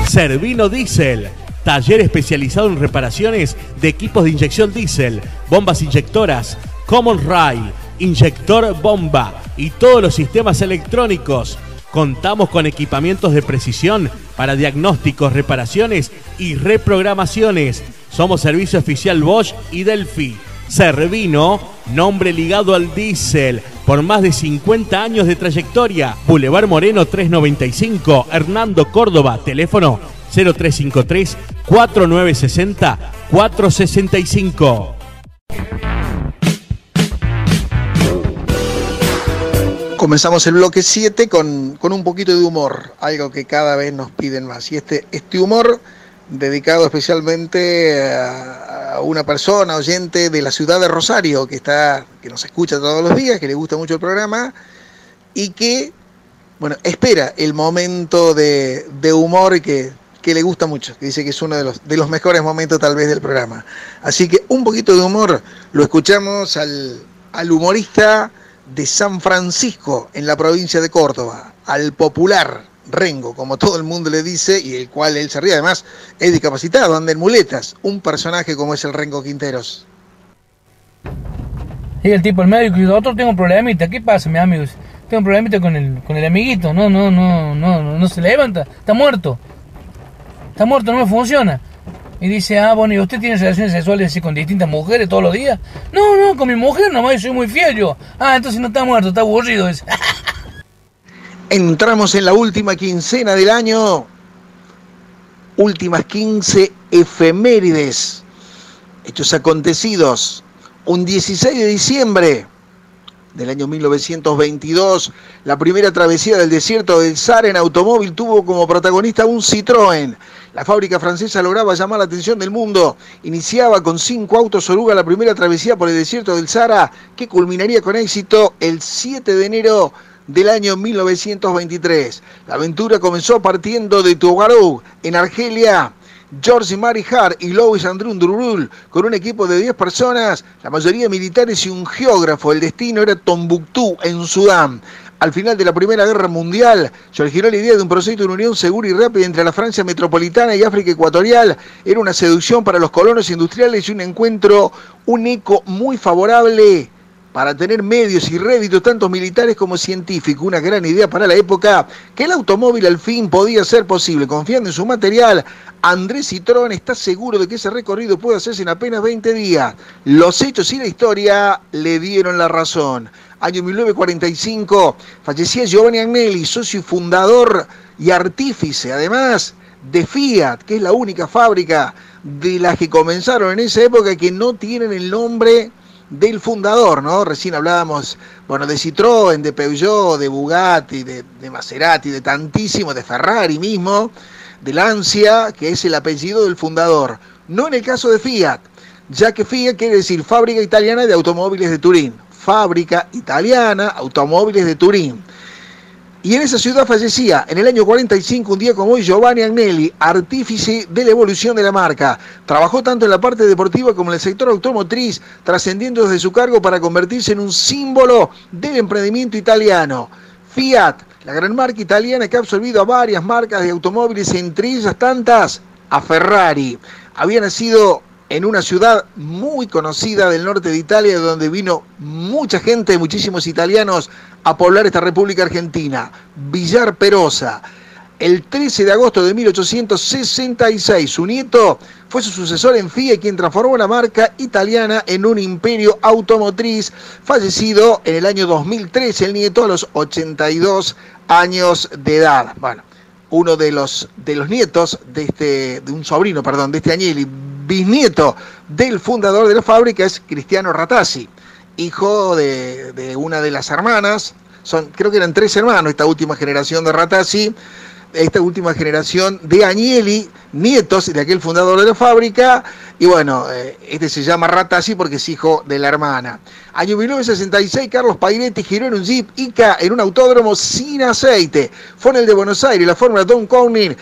Servino Diesel. Taller especializado en reparaciones de equipos de inyección diésel, bombas inyectoras, Common Rail, inyector bomba y todos los sistemas electrónicos. Contamos con equipamientos de precisión para diagnósticos, reparaciones y reprogramaciones. Somos servicio oficial Bosch y Delphi. Servino, nombre ligado al diésel, por más de 50 años de trayectoria. Boulevard Moreno 395, Hernando Córdoba, teléfono 0353 4960 465. Comenzamos el bloque 7 con, un poquito de humor, algo que cada vez nos piden más. Y este, este humor dedicado especialmente a, una persona oyente de la ciudad de Rosario, que, está, que nos escucha todos los días, que le gusta mucho el programa y que, bueno, espera el momento de, humor que, que le gusta mucho, que dice que es uno de los, de los mejores momentos tal vez del programa. Así que un poquito de humor lo escuchamos al, al humorista de San Francisco, en la provincia de Córdoba, al popular Rengo, como todo el mundo le dice, y el cual él se ríe, además es discapacitado, anda en muletas, un personaje como es el Rengo Quinteros. Y el tipo, el médico, y otro tengo un problemita, ¿qué pasa, mi amigo? Tengo un problemita con el, con el amiguito, no, no, no, no, no, no se levanta, está muerto. Está muerto, no me funciona. Y dice, ah, bueno, ¿y usted tiene relaciones sexuales así con distintas mujeres todos los días? No, no, con mi mujer nomás, yo soy muy fiel yo. Ah, entonces no está muerto, está aburrido. *laughs* Entramos en la última quincena del año. Últimas 15 efemérides. Hechos acontecidos. Un 16 de diciembre del año 1922, la primera travesía del desierto del Sahara en automóvil tuvo como protagonista un Citroën. La fábrica francesa lograba llamar la atención del mundo. Iniciaba con cinco autos oruga la primera travesía por el desierto del Sahara, que culminaría con éxito el 7 de enero del año 1923. La aventura comenzó partiendo de Touareg, en Argelia, George Mary Hart y Louis Andrew Durul, con un equipo de 10 personas, la mayoría militares y un geógrafo. El destino era Tombuctú, en Sudán. Al final de la Primera Guerra Mundial, se originó la idea de un proceso de unión segura y rápida entre la Francia metropolitana y África Ecuatorial. Era una seducción para los colonos industriales y un encuentro, un eco muy favorable para tener medios y réditos tanto militares como científicos. Una gran idea para la época que el automóvil al fin podía ser posible. Confiando en su material, Andrés Citrón está seguro de que ese recorrido puede hacerse en apenas 20 días. Los hechos y la historia le dieron la razón. Año 1945 fallecía Giovanni Agnelli, socio y fundador y artífice, además de Fiat, que es la única fábrica de las que comenzaron en esa época que no tienen el nombre del fundador, ¿no? Recién hablábamos, bueno, de Citroën, de Peugeot, de Bugatti, de, Maserati, de tantísimo, de Ferrari mismo, de Lancia, que es el apellido del fundador. No en el caso de Fiat, ya que Fiat quiere decir Fábrica Italiana de Automóviles de Turín. Fábrica Italiana, Automóviles de Turín. Y en esa ciudad fallecía en el año 45, un día como hoy, Giovanni Agnelli, artífice de la evolución de la marca. Trabajó tanto en la parte deportiva como en el sector automotriz, trascendiendo desde su cargo para convertirse en un símbolo del emprendimiento italiano. Fiat, la gran marca italiana que ha absorbido a varias marcas de automóviles, entre ellas tantas a Ferrari. Había nacido en una ciudad muy conocida del norte de Italia, donde vino mucha gente, muchísimos italianos, a poblar esta República Argentina, Villar Perosa. El 13 de agosto de 1866, su nieto fue su sucesor en FIA, quien transformó la marca italiana en un imperio automotriz, fallecido en el año 2013, el nieto a los 82 años de edad. Bueno, uno de los, de los nietos de este, de un sobrino, perdón, de este Agnelli, bisnieto del fundador de la fábrica, es Cristiano Ratazzi, hijo de, una de las hermanas, son, creo que eran tres hermanos, esta última generación de Ratazzi, esta última generación de Agnelli, nietos de aquel fundador de la fábrica, y bueno, eh, este se llama Ratazzi porque es hijo de la hermana. Año 1966, Carlos Pairetti giró en un Jeep Ica en un autódromo sin aceite. Fue en el de Buenos Aires, la Fórmula Don Cornir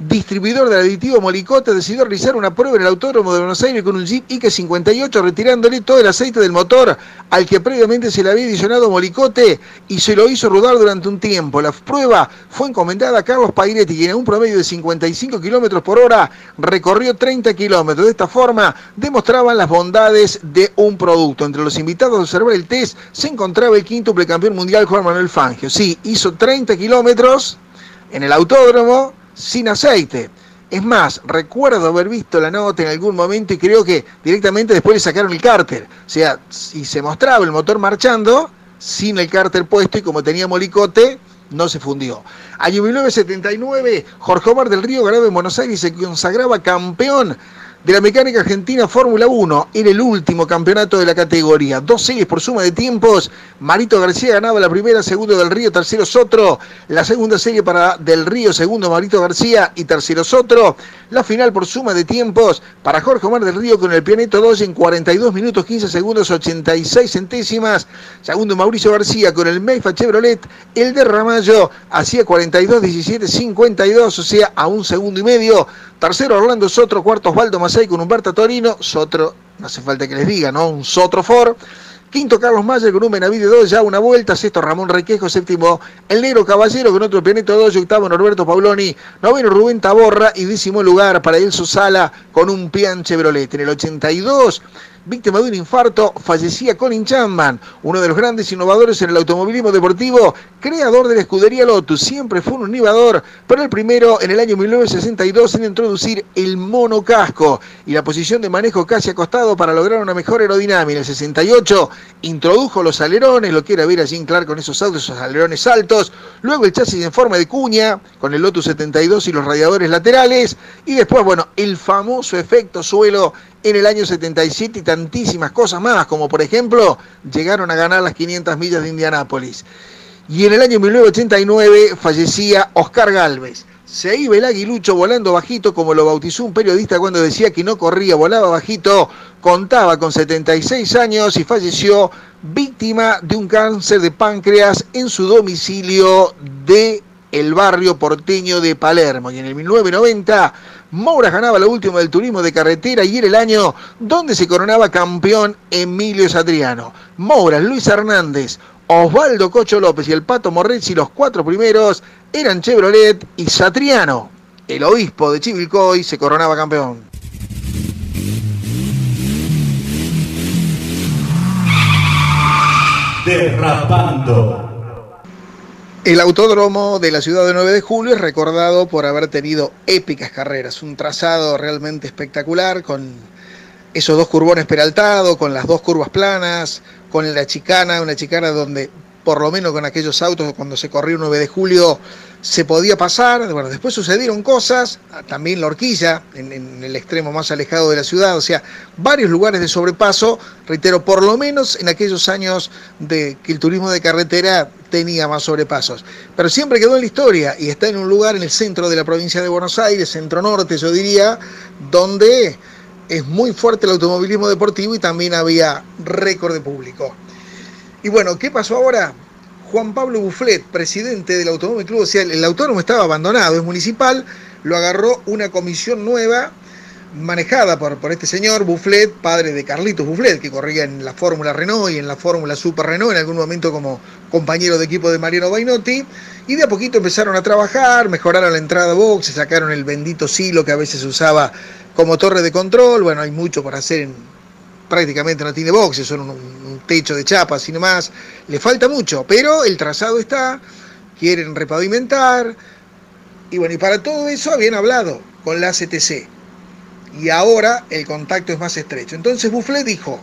distribuidor del aditivo Molicote, decidió realizar una prueba en el Autódromo de Buenos Aires con un Jeep Ike 58, retirándole todo el aceite del motor al que previamente se le había adicionado Molicote y se lo hizo rodar durante un tiempo. La prueba fue encomendada a Carlos Pairetti, quien en un promedio de 55 kilómetros por hora recorrió 30 kilómetros. De esta forma, demostraban las bondades de un producto. Entre los invitados a observar el test se encontraba el quíntuple campeón mundial Juan Manuel Fangio. Sí, hizo 30 kilómetros en el autódromo sin aceite. Es más, recuerdo haber visto la nota en algún momento y creo que directamente después le sacaron el cárter. O sea, si se mostraba el motor marchando, sin el cárter puesto y como tenía molicote, no se fundió. Año 1979, Jorge Omar del Río ganaba en Buenos Aires se consagraba campeón de la mecánica argentina Fórmula 1 en el último campeonato de la categoría. Dos series por suma de tiempos. Marito García ganaba la primera, segundo del Río, tercero Sotro. La segunda serie para Del Río, segundo Marito García y tercero Sotro. La final por suma de tiempos para Jorge Omar del Río con el Pianeto 2 en 42 minutos 15 segundos 86 centésimas. Segundo Mauricio García con el Meifa Chevrolet. El de Ramallo hacía 42 17 52, o sea, a un segundo y medio. Tercero Orlando Sotro, cuarto Osvaldo Masay con Humberto Torino. Sotro, no hace falta que les diga, ¿no? Un Sotro for. Quinto Carlos Mayer con un Benavides 2, ya una vuelta. Sexto Ramón Requejo. Séptimo El Negro Caballero con otro Pianeto 2. Octavo Norberto Pauloni. Noveno Rubén Taborra. Y décimo lugar para Elso Sala con un Pian Chevrolet. En el 82 víctima de un infarto, fallecía Colin Chapman, uno de los grandes innovadores en el automovilismo deportivo, creador de la escudería Lotus. Siempre fue un innovador, pero el primero en el año 1962 en introducir el monocasco y la posición de manejo casi acostado para lograr una mejor aerodinámica. En el 68 introdujo los alerones, lo que era ver a Jim Clark con esos autos, esos alerones altos. Luego el chasis en forma de cuña, con el Lotus 72 y los radiadores laterales. Y después, bueno, el famoso efecto suelo en el año 77 y tantísimas cosas más, como por ejemplo llegaron a ganar las 500 millas de Indianápolis. Y en el año 1989 fallecía Oscar Galvez. Se iba el aguilucho volando bajito, como lo bautizó un periodista cuando decía que no corría, volaba bajito, contaba con 76 años y falleció víctima de un cáncer de páncreas en su domicilio de el barrio porteño de Palermo. Y en el 1990 Moura ganaba la última del turismo de carretera y era el año donde se coronaba campeón Emilio Satriano. Moura, Luis Hernández, Osvaldo Cocho López y el Pato Morrezzi, los cuatro primeros, eran Chevrolet y Satriano, el obispo de Chivilcoy, se coronaba campeón. Derrapando. El autódromo de la ciudad de 9 de julio es recordado por haber tenido épicas carreras, un trazado realmente espectacular con esos dos curbones peraltados, con las dos curvas planas, con la chicana, una chicana donde por lo menos con aquellos autos cuando se corrió el 9 de julio se podía pasar, bueno, después sucedieron cosas, también la horquilla, en, el extremo más alejado de la ciudad, o sea, varios lugares de sobrepaso, reitero, por lo menos en aquellos años de que el turismo de carretera tenía más sobrepasos. Pero siempre quedó en la historia y está en un lugar en el centro de la provincia de Buenos Aires, centro norte, yo diría, donde es muy fuerte el automovilismo deportivo y también había récord de público. Y bueno, ¿qué pasó ahora? Juan Pablo Bufflet, presidente del Automóvil Club, o sea, el autónomo estaba abandonado, es municipal, lo agarró una comisión nueva manejada por, por este señor Bufflet, padre de Carlitos Bufflet, que corría en la Fórmula Renault y en la Fórmula Super Renault, en algún momento como compañero de equipo de Mariano Bainotti, y de a poquito empezaron a trabajar, mejoraron la entrada box, sacaron el bendito silo que a veces usaba como torre de control, bueno, hay mucho por hacer en, prácticamente no tiene boxes, son un, techo de chapas y más. Le falta mucho, pero el trazado está, quieren repavimentar. Y bueno, y para todo eso habían hablado con la CTC. Y ahora el contacto es más estrecho. Entonces Bufflet dijo,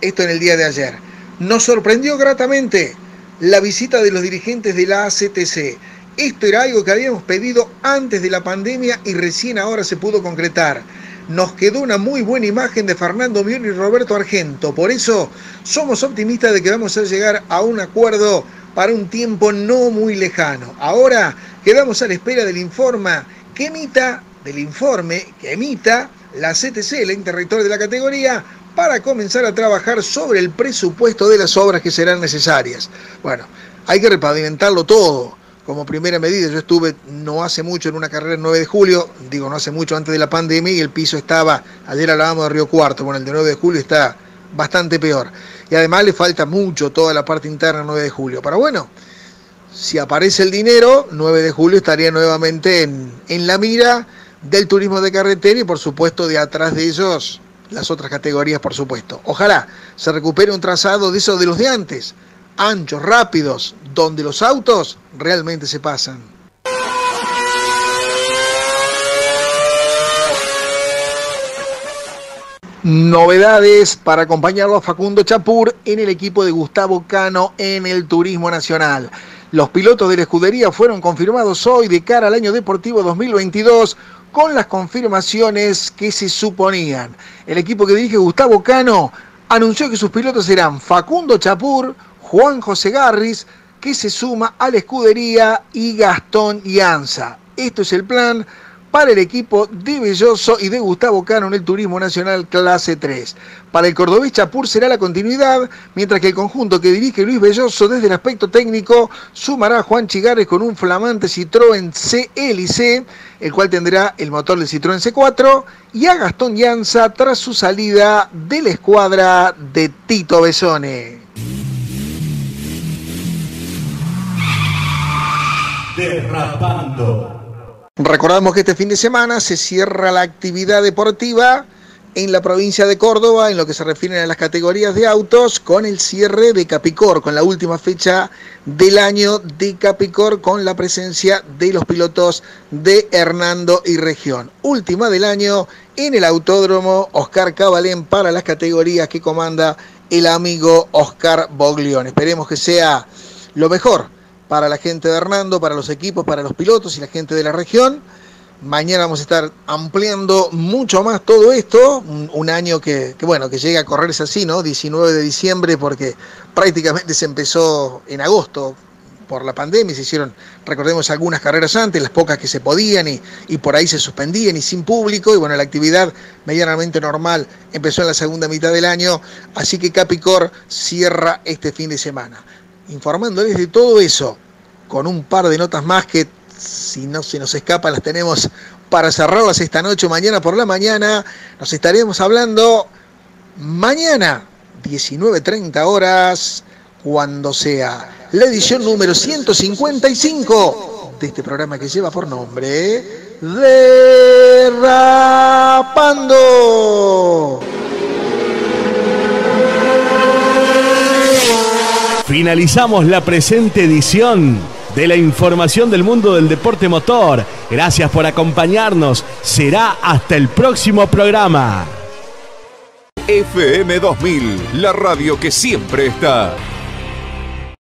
esto en el día de ayer, nos sorprendió gratamente la visita de los dirigentes de la ACTC. Esto era algo que habíamos pedido antes de la pandemia y recién ahora se pudo concretar nos quedó una muy buena imagen de Fernando Mion y Roberto Argento. Por eso somos optimistas de que vamos a llegar a un acuerdo para un tiempo no muy lejano. Ahora quedamos a la espera del informe que emita, del informe que emita la CTC, la interrector de la categoría, para comenzar a trabajar sobre el presupuesto de las obras que serán necesarias. Bueno, hay que repavimentarlo todo como primera medida. Yo estuve no hace mucho en una carrera el 9 de julio, digo no hace mucho antes de la pandemia, y el piso estaba, ayer hablábamos de Río Cuarto, bueno, el de 9 de julio está bastante peor. Y además le falta mucho toda la parte interna 9 de julio. Pero bueno, si aparece el dinero, 9 de julio estaría nuevamente en, en la mira del turismo de carretera y por supuesto de atrás de ellos las otras categorías, por supuesto. Ojalá se recupere un trazado de esos de los de antes anchos, rápidos, donde los autos realmente se pasan. Novedades para acompañarlo a Facundo Chapur en el equipo de Gustavo Cano en el Turismo Nacional. Los pilotos de la escudería fueron confirmados hoy de cara al año deportivo 2022 con las confirmaciones que se suponían. El equipo que dirige Gustavo Cano anunció que sus pilotos serán Facundo Chapur, Juan José Garris, que se suma a la escudería y Gastón Yanza. Esto es el plan para el equipo de Belloso y de Gustavo Cano en el Turismo Nacional Clase 3. Para el cordobés Chapur será la continuidad, mientras que el conjunto que dirige Luis Belloso desde el aspecto técnico sumará a Juan Chigares con un flamante Citroën C Hélice, el cual tendrá el motor del Citroën C4, y a Gastón Llanza tras su salida de la escuadra de Tito Besone. Derrapando. Recordamos que este fin de semana se cierra la actividad deportiva en la provincia de Córdoba en lo que se refiere a las categorías de autos con el cierre de Capicor, con la última fecha del año de Capicor con la presencia de los pilotos de Hernando y Región. Última del año en el autódromo Oscar Cabalén para las categorías que comanda el amigo Oscar Boglione. Esperemos que sea lo mejor para la gente de Hernando, para los equipos, para los pilotos y la gente de la región. Mañana vamos a estar ampliando mucho más todo esto, un, año que, que, bueno, que llega a correrse así, ¿no? 19 de diciembre, porque prácticamente se empezó en agosto por la pandemia, se hicieron, recordemos, algunas carreras antes, las pocas que se podían y, y por ahí se suspendían y sin público, y bueno, la actividad medianamente normal empezó en la segunda mitad del año, así que Capicor cierra este fin de semana informándoles de todo eso, con un par de notas más que si no se nos escapan las tenemos para cerrarlas esta noche mañana por la mañana. Nos estaremos hablando mañana, 19.30 horas, cuando sea la edición número 155 de este programa que lleva por nombre Derrapando. Finalizamos la presente edición de la información del mundo del deporte motor. Gracias por acompañarnos. Será hasta el próximo programa. FM 2000, la radio que siempre está.